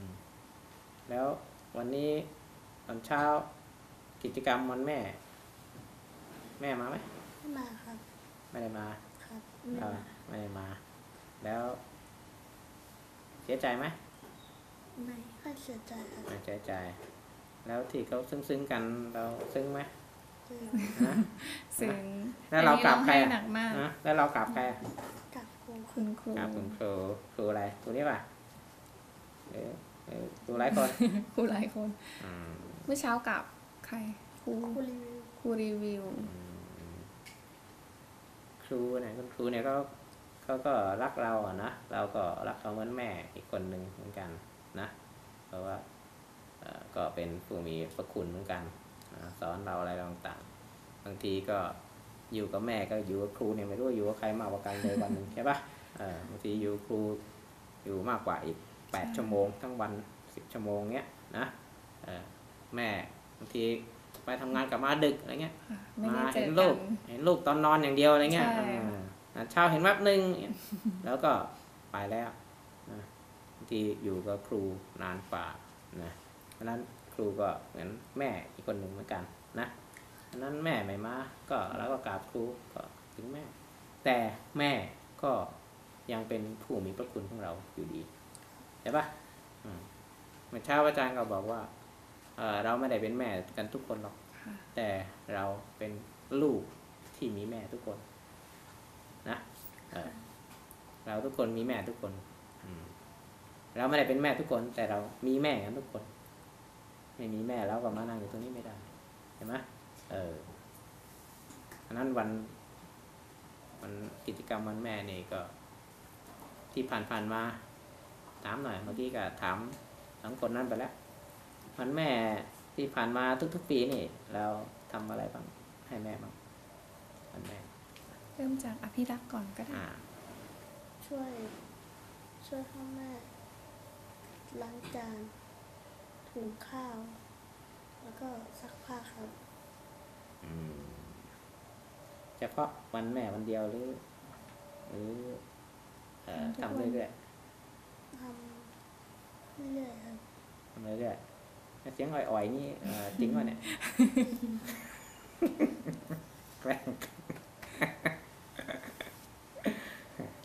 มแล้ววันนี้ตอนเช้ากิจกรรมวันแม่ แม่มาไหมไม่มาครับ ไม่ได้มา ครับเออไม่ได้มา แล้ว เสียใจไหมไม่ค่อยเสียใจครับไม่เสียใจ แล้วที่เขาซึ้งๆกันเราซึ้งไหมคือนะซึ่งแล้วเรากลับใครอันนี้อะเาให้หนักมากนะแล้วเรากลับใครอะกับครูคุณครูกลับคุณครูครูอะไรครูนี่ป่ะหรือหรือครูหลายคนครูหลายคนอืมเมื่อเช้ากับใครครูครูรีวิวค รูรีวิวครูเนี่ยคุณครูเนี่ยเขาเขาก็รักเราอะนะเราก็รักเขาเหมือนแม่อีกคนหนึ่งเหมือนกันนะ เพราะว่าก็เป็นผู้มีพระคุณเหมือนกันนะสอนเราอะไรต่างๆบางทีก็อยู่กับแม่ก็อยู่กับครูเนี่ยไม่รู้ว่าอยู่กับใครมากกว่ากันเลยวันหนึ่งใช่ปะบางทีอยู่ครูอยู่มากกว่าอีกแปดชั่วโมงทั้งวันสิบชั่วโมงเนี้ยนะแม่บางที ไปทำงานกลับมาดึกอะไรเงี้ยค่ะไม่มาได้เจเห็อนกัลูกนเห็นลูกตอนนอนอย่างเดียวอะไรเงี้ยใช่อ่าเช้าเห็นแวบหนึ่งเนี่ยแล้วก็ไปแล้วนะบางทีอยู่กับครูนานกว่านะเพราะฉะนั้นครูก็เหมือนแม่อีกคนหนึ่งเหมือนกันนะเพราะฉะนั้นแม่ไม่มาก็เราก็กราบครูก็ถึงแม่ แต่แม่ก็ยังเป็นผู้มีพระคุณของเราอยู่ดีใช่ปะอืมเมื่อเช้าอาจารย์ก็บอกว่า เอ่อเราไม่ได้เป็นแม่กันทุกคนหรอกค่ะแต่เราเป็นลูกที่มีแม่ทุกคนนะเออเราทุกคนมีแม่ทุกคนอืมเราไม่ได้เป็นแม่ทุกคน แต่เรามีแม่กันทุกคน ไม่มีแม่เราก็มานั่งอยู่ตรงนี้ไม่ได้เห็นไหมเอออันนั้นวันวันกิจกรรมวันแม่นี่ก็ ที่ผ่านๆมา ถามหน่อยเมื่อกี้ก็ถามสองคนนั้นไปแล้ว วันแม่ที่ผ่านมาทุก ๆ ปีนี่เราทำอะไรบ้างให้แม่บ้างวันแม่ เริ่มจากอภิรักษ์ก่อนก็ได้อ่าช่วย ช่วยพ่อแม่ล้างจานถุงข้าว แล้วก็ซักผ้าครับอืมเฉพาะวันแม่วันเดียวหรือ หรือเอ่อทำทุกวันทำเรื่อยทำเรื่อยๆครับๆทำเรื่อยๆ เสียงอ่อยๆนี่เอ่อจริงป่ะเนี่ยแกล้ง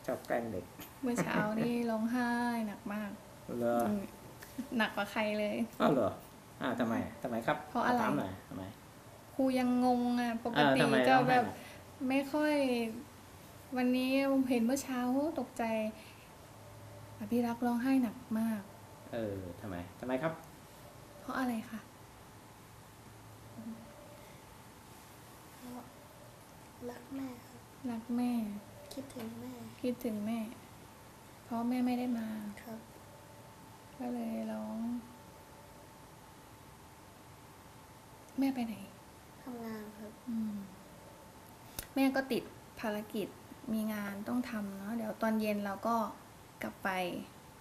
ชอบแกล้งเด็ก เมื่อเช้านี่ร้องไห้หนักมากเหรออืมหนักกว่าใครเลยอ้าวเหรออ่าทำไมทำไมครับเพราะอะไรถามหน่อยทำไมครูยังงงอะปกเออติทำไมจะร้องไห้แบบหน่อยไม่ค่อย วันนี้เห็นเมื่อเช้าตกใจอภิรักษ์ร้องไห้หนักมาก เออทำไมทำไมครับ เพราะอะไรคะเพราะรักแม่ครับ รักแม่ คิดถึงแม่ คิดถึงแม่ เพราะแม่ไม่ได้มา ครับ ก็เลยร้อง แม่ไปไหนทำงานครับ อืม แม่ก็ติดภารกิจมีงานต้องทำเนาะเดี๋ยวตอนเย็นเราก็กลับไป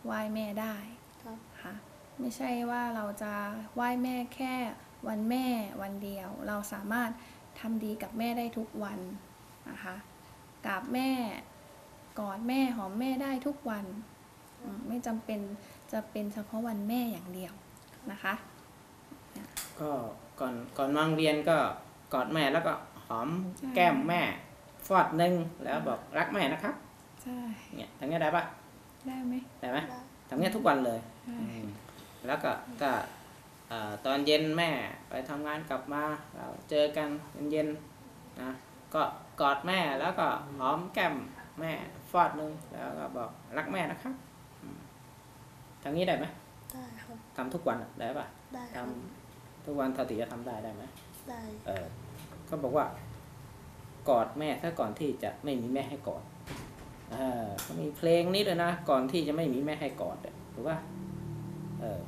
ไหว้แม่ได้ ครับค่ะ ไม่ใช่ว่าเราจะไหว้แม่แค่วันแม่วันเดียว เราสามารถทำดีกับแม่ได้ทุกวันนะคะกราบแม่กอดแม่หอมแม่ได้ทุกวันอืมไม่จำเป็นจะเป็นเฉพาะวันแม่อย่างเดียวนะคะก็ก่อนก่อนมาโรงเรียนก็กอดแม่แล้วก็หอมใช่แก้มแม่ฟอดหนึ่งแล้วบอกรักแม่นะครับใช่เนี่ยทำเงี้ยได้ปะได้ไหมได้ไหมได้ทำเงี้ยทุกวันเลยใช่อืม แล้วก็ก็เอ่อตอนเย็นแม่ไปทำงานกลับมาเราเจอกันเย็นๆนะก็กอดแม่แล้วก็หอมแก้มแม่ฟอดหนึ่งแล้วก็บอกรักแม่นะครับอืมทำงี้ได้ไหมได้ครับทำทุกวันอะได้ปะได้คทรับำทุกวันเท่าที่จะทำได้ได้ไหมได้เออเขาบอกว่า กอดแม่ถ้าก่อนที่จะไม่มีแม่ให้กอดเออเขามีเพลงนี้ด้วยนะก่อนที่จะไม่มีแม่ให้กอดอะถูกป่ะเออ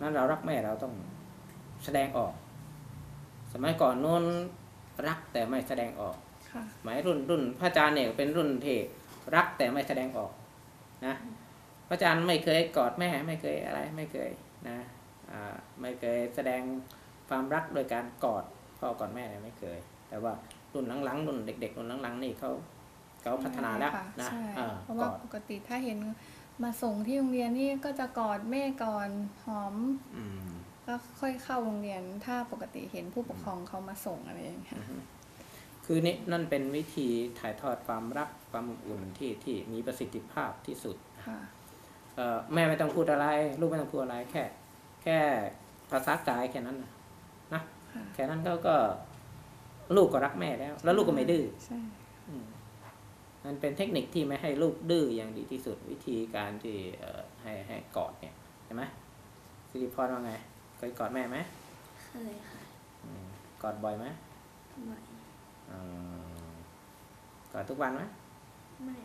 นั้นเรารักแม่เราต้องแสดงออก สมัยก่อนโน้นรักแต่ไม่แสดงออกค่ะสมัยรุ่นรุ่นพระอาจารย์เนี่ยเป็นรุ่นที่รักแต่ไม่แสดงออกนะพระอาจารย์ไม่เคยกอดแม่ไม่เคยอะไรไม่เคยนะอ่าไม่เคยแสดงความรักโดยการกอดพ่อกอดแม่เนี่ยไม่เคย แต่ว่ารุ่นหลังๆรุ่นเด็กๆรุ่นหลังๆนี่เขาเขาพัฒนาแล้วใช่นะใช่เออเพราะกว่าอดปกติถ้าเห็น มาส่งที่โรงเรียนนี่ก็จะกอดแม่ก่อนหอมอืมก็ค่อยเข้าโรงเรียน ถ้าปกติเห็นผู้ปกครองเขามาส่งอะไรอย่างเงี้ยคือนี่นั่นเป็นวิธีถ่ายทอดความรักความอบอุ่นที่ที่มีประสิทธิภาพที่สุดค่ะเอ่อแม่ไม่ต้องพูดอะไร ลูกไม่ต้องพูดอะไร แค่ แค่ภาษากายแค่นั้นนะนะค่ะแค่นั้นเขาก็ ลูกก็รักแม่แล้ว แล้วลูกก็ไม่ดื้อใช่อืม มันเป็นเทคนิคที่ไม่ให้ลูกดื้ออย่างดีที่สุดวิธีการที่เอ่อให้ให้กอดเนี่ยใช่ไหมสิริพรว่าไงเคยกอดแม่ไหมเคยค่ะอืมกอดบ่อยไหมบ่อยอืมกอดทุกวันไหมไม่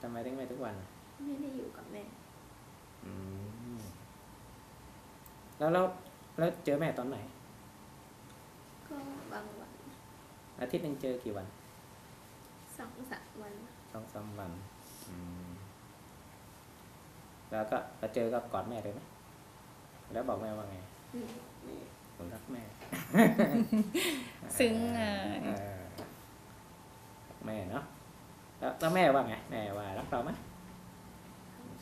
ทำไมถึงไม่ทุกวันไม่ได้อยู่กับแม่อืมแล้วแล้วแล้วเจอแม่ตอนไหนก็บางวันอาทิตย์หนึ่งเจอกี่วัน สองสามวันสองสามวันอืมแล้วก็มาเจอก็กอดแม่เลยไหมแล้วบอกแม่ว่าไงอืมไม่ผมรักแม่ ซึ้งอะเออรักแม่เนาะแล้วแล้วแม่ว่าไง แม่ว่ารักเราไหม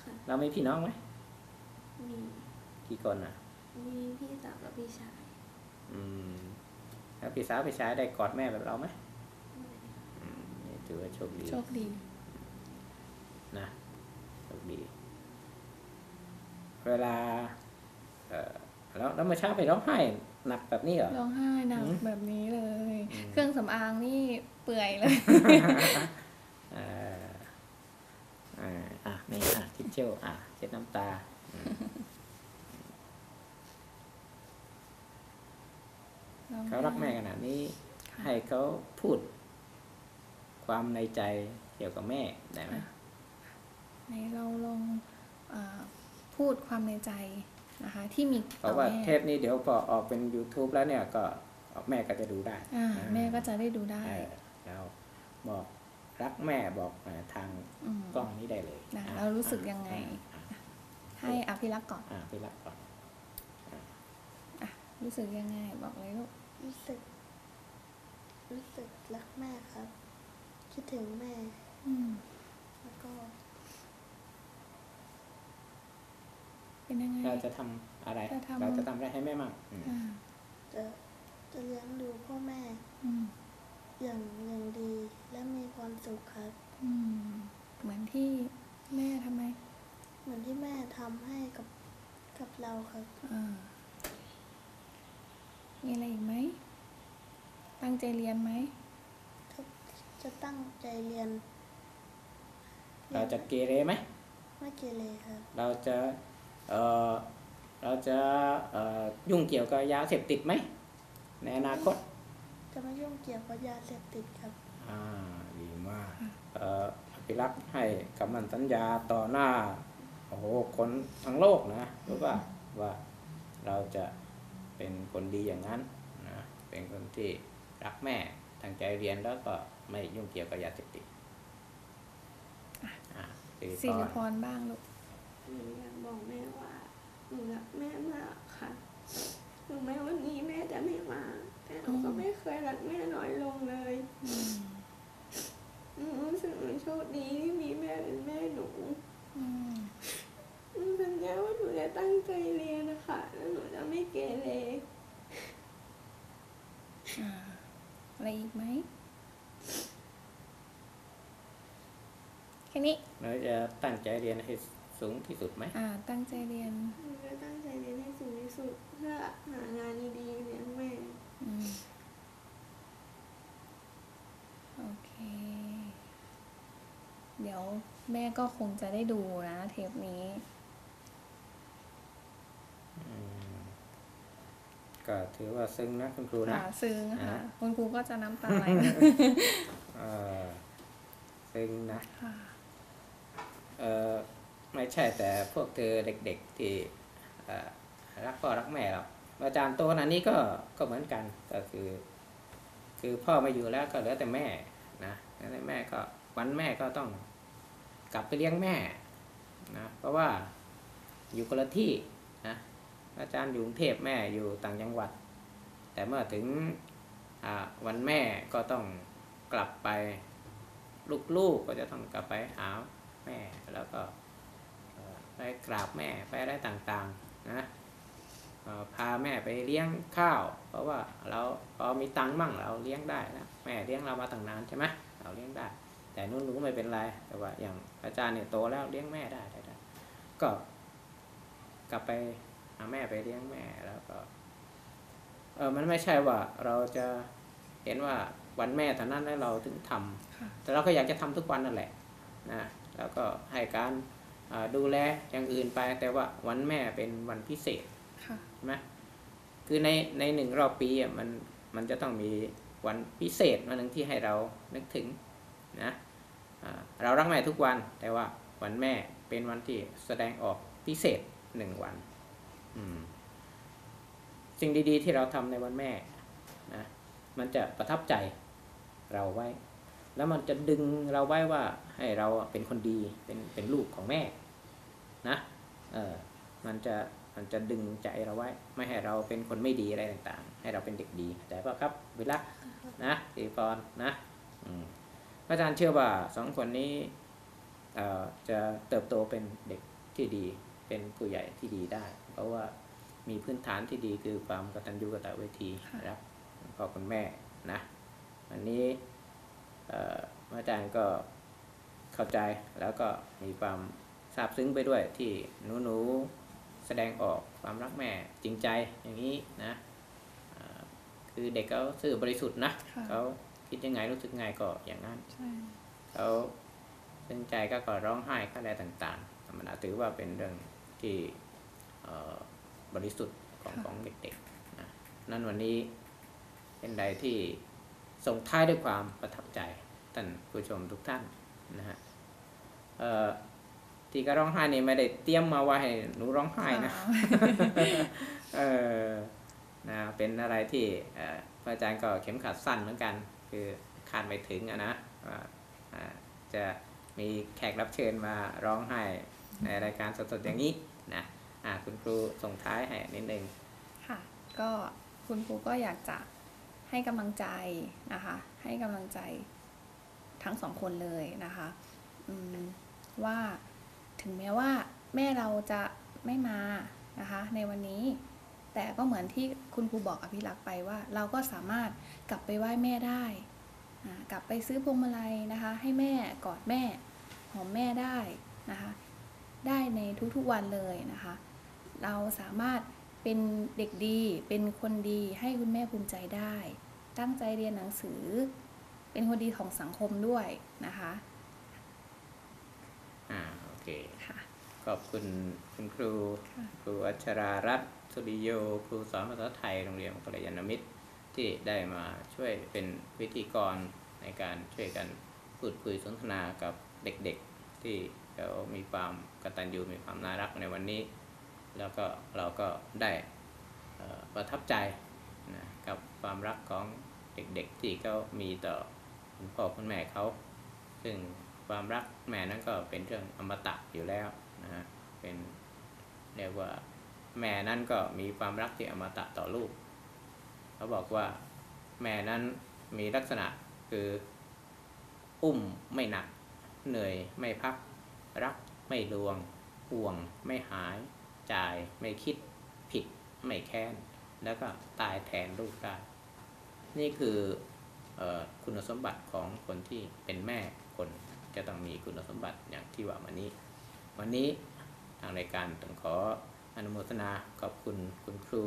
ค่ะเรามีพี่น้องไหมมีกี่คนอะ มีพี่สาวกับพี่ชาย อืม แล้วพี่สาวพี่ชายได้กอดแม่แบบเราไหมไม่อืมนี่ ถือว่าโชคดี โชคดี นะโชคดี เวลา เออแล้วแล้วเมื่อเช้าไปร้องไห้หนักแบบนี้เหรอร้องไห้หนักอืมแบบนี้เลยอืมเครื่องสำอางนี่เปื่อยเลยเอ่อเอ่ออะนี่อะทิชเชลอะเช็ดน้ำตาอืมเขารักแม่ขนาดนี้ ให้เขาพูด ความในใจเกี่ยวกับแม่ได้ไหมในเราลองเออพูดความในใจนะคะที่มีเพต่อราะว่าแม่เทปนี้เดี๋ยวพอออกเป็น YouTube แล้วเนี่ยก็แม่ก็จะดูได้อ่าอ่าแม่ก็จะได้ดูได้เออแล้วบอกรักแม่บอกเอ่อทางอืมกล้องนี้ได้เลยนะอะเรารู้สึกยังไงอะให้อภิรักษ์ก่อนอะพี่รักก่อนรู้สึกยังไงบอกเลยลูกรู้สึก รู้สึกรักแม่ครับ คิดถึงแม่อืมแล้วก็เป็นยังไงเราจะทำอะไรจะทำเราจะทำอะไรให้แม่มั่งอืมอ่าจะจะเลี้ยงดูพ่อแม่อืมอย่างอย่างดีและมีความสุขครับอืมเหมือนที่แม่ทำไม เหมือนที่แม่ทำให้กับกับเราครับอ่ามีอะไรอีกไหม ตั้งใจเรียนไหมถ้า จะตั้งใจเรียน เราจะเกเรไหมไม่เกเรครับ เราจะเออเราจะเอ่อยุ่งเกี่ยวกับยาเสพติดไหมในอนาคต จะไม่ยุ่งเกี่ยวกับยาเสพติดครับ อ่าดีมากเอ่ออภิรักษ์ให้คำมั่นสัญญาต่อหน้าโอ้โหคนทั้งโลกนะรู้ป่ะว่าเราจะเป็นคนดีอย่างนั้นนะเป็นคนที่รักแม่ตั้งใจเรียนแล้วก็ ไม่ยุ่งเกี่ยวกับยาเสพติดอะสิสิริริพพรรบ้างลูกหนูอยากบอกแม่ว่าหนูรักแม่มากค่ะถึงแม้วันนี้แม่จะไม่มาแต่หนูก็ไม่เคยรักแม่น้อยลงเลยหนูรู้สึกหนูโชคดีที่มีแม่เป็นแม่หนูอืมหนูสัญญาว่าหนูจะตั้งใจเรียนนะคะแล้วหนูจะไม่เกเรอ่าอะไรอีกไหม ค่นี้เราจะตั้งใจเรียนให้สูงที่สุดไหมอ่า ตั้งใจเรียนหนูจะตั้งใจเรียนให้สูงที่สุด เพื่อหางานดีๆเลี้ยงแม่อืมโอเค เดี๋ยวแม่ก็คงจะได้ดูนะเทปนี้อืมก็ถือว่าซึ้งนะคุณครูนะค่ะซึ้งค่ะอ่าคุณครูก็จะน้ำตาไหลเออซึ้งนะค่ะเออ ไม่ใช่แต่พวกเธอเด็กๆที่รักพ่อรักแม่หรอกอาจารย์โตขนาดนี้ก็ก็เหมือนกันก็คือ คือพ่อไม่อยู่แล้วก็เหลือแต่แม่นะเหลือแม่ก็วันแม่ก็ต้องกลับไปเลี้ยงแม่นะเพราะว่าอยู่คนละที่นะอาจารย์อยู่กรุงเทพแม่อยู่ต่างจังหวัด แต่เมื่อถึงวันแม่ก็ต้องกลับไปลูกๆก็จะต้องกลับไปหา แม่ แล้วก็เอ่อไปกราบแม่ไปอะไรต่างๆนะเอ่อพาแม่ไปเลี้ยงข้าว เพราะว่าเราพอมีตังค์มั่งเราเลี้ยงได้นะแม่เลี้ยงเรามาตั้งนานใช่ไหมเราเลี้ยงได้ แต่นู้นหนูไม่เป็นไรแต่ว่าอย่างอาจารย์เนี่ยโตแล้วเลี้ยงแม่ได้ได้ได้ก็กลับไปหาแม่ไปเลี้ยงแม่แล้วก็เออมันไม่ใช่ว่าเราจะเห็นว่าวันแม่เท่านั้นแล้วเราถึงทำค่ะแต่เราก็อยากจะทำทุกวันนั่นแหละนะ แล้วก็ให้การอ่าดูแลอย่างอื่นไป แต่ว่าวันแม่เป็นวันพิเศษค่ะใช่ไหมคือในในหนึ่งรอบปีอะมันมันจะต้องมีวันพิเศษวันหนึ่งที่ให้เรานึกถึงนะอ่าเรารักแม่ทุกวัน แต่ว่าวันแม่เป็นวันที่แสดงออกพิเศษหนึ่งวันอืมสิ่งดีๆที่เราทำในวันแม่นะมันจะประทับใจเราไว้ แล้วมันจะดึงเราไว้ว่าให้เราเป็นคนดีเป็นเป็นลูกของแม่นะเออมันจะมันจะดึงใจเราไว้ ไม่ให้เราเป็นคนไม่ดีอะไรต่างๆ ให้เราเป็นเด็กดีแต่ว่าครับเวลานะสีปอนนะอืมพระอาจารย์เชื่อว่าสองคนนี้เอ่อจะเติบโตเป็นเด็กที่ดีเป็นผู้ใหญ่ที่ดีได้ เพราะว่ามีพื้นฐานที่ดีคือความกตัญญูกตเวทีนะครับพ่อคุณแม่นะอันนี้เอ่ออาจารย์ก็เข้าใจแล้วก็มีความซาบซึ้งไปด้วยที่หนูหนูๆแสดงออกความรักแม่จริงใจอย่างนี้นะอ่าคือเด็กเขาซื่อบริสุทธิ์นะค่ะเขาคิดยังไงรู้สึกไงก็อย่างนั้นใช่เขาซึ้งใจก็ก็ร้องไห้ก็อะไรต่างๆธรรมดาถือว่าเป็นเรื่องที่เอ่อบริสุทธิ์ของของเด็กๆนะนั่นวันนี้เป็นใดที่ ส่งท้ายด้วยความประทับใจท่านผู้ชมทุกท่านนะฮะเอ่อที่ก็ร้องไห้นี่ไม่ได้เตรียมมาว่าให้หนูร้องไห้นะเออนะเป็นอะไรที่เอ่อพระอาจารย์ก็เข็มขัดสั้นเหมือนกัน คือคาดไม่ถึงอะนะว่าอ่าจะมีแขกรับเชิญมาร้องไห้ในรายการสดๆอย่างนี้นะอ่าคุณครูส่งท้ายให้นิดนึงค่ะ ก็คุณครูก็อยากจะ ให้กำลังใจนะคะ ให้กำลังใจทั้งสองคนเลยนะคะว่าถึงแม้ว่าแม่เราจะไม่มานะคะในวันนี้ แต่ก็เหมือนที่คุณครูบอกอภิรักษ์ไปว่า เราก็สามารถกลับไปไหว้แม่ได้กลับไปซื้อพวงมาลัยนะคะ ให้แม่กอดแม่หอมแม่ได้นะคะ ได้ในทุกๆวันเลยนะคะ เราสามารถ เป็นเด็กดี เป็นคนดีให้คุณแม่ภูมิใจได้ ตั้งใจเรียนหนังสือ เป็นคนดีของสังคมด้วยนะคะอ่าโอเคค่ะขอบคุณคุณครูค่ะครูอัชรารัตน์สุริโยครูสอนภาษาไทยโรงเรียนกัลยาณมิตรที่ได้มาช่วยเป็นวิธีกรในการช่วยกันพูดคุยสนทนากับเด็กๆ ที่เขามีความกตัญญูมีความน่ารักในวันนี้ แล้วก็เราก็ได้ประทับใจนะกับความรักของเด็กๆที่เขามีต่อคุณพ่อคุณแม่เขา ซึ่งความรักแม่นั้นก็เป็นเรื่องอมตะอยู่แล้วนะฮะเป็นเรียกว่าแม่นั้นก็มีความรักที่อมตะต่อลูก เขาบอกว่าแม่นั้นมีลักษณะคืออุ้มไม่หนัก เหนื่อยไม่พัก รักไม่ลวงห่วงไม่หาย จ่ายไม่คิดผิดไม่แค้น แล้วก็ตายแทนลูกได้ นี่คืออคุณสมบัติของคนที่เป็นแม่คนจะต้องมีคุณสมบัติอย่างที่ว่ามานี้ วันนี้ทางรายการต้องขออนุโมทนาขอบคุณคุณครู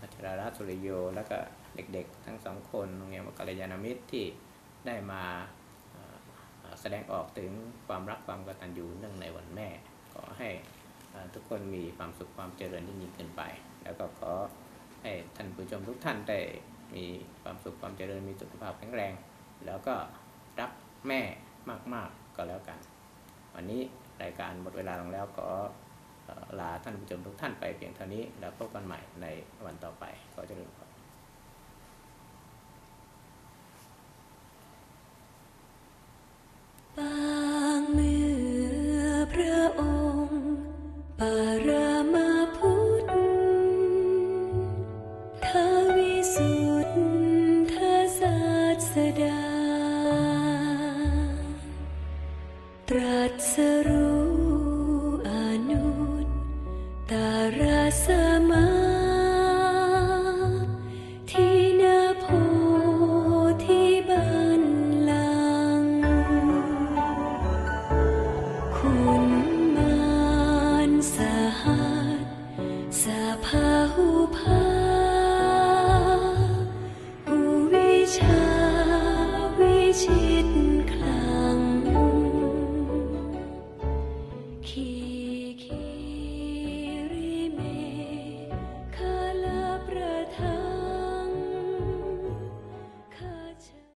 อัชรารัตน์สุริโย และก็เด็กๆ ทั้งสองคนโรงเรียนวกัลยาณมิตรที่ได้มาแสดงออกถึงความรักความกตัญญูเนื่องในวันแม่ ขอให้ ทุกคนมีความสุขความเจริญที่ยิ่งขึ้นไป แล้วก็ขอให้ท่านผู้ชมทุกท่านได้มีความสุขความเจริญมีสุขภาพแข็งแรง แล้วก็รักแม่มาก ๆ ก็แล้วกัน วันนี้รายการหมดเวลาลงแล้วขอลาท่านผู้ชมทุกท่านไปเพียงเท่านี้แล้วพบกันใหม่ในวันต่อไปขอเจริญพร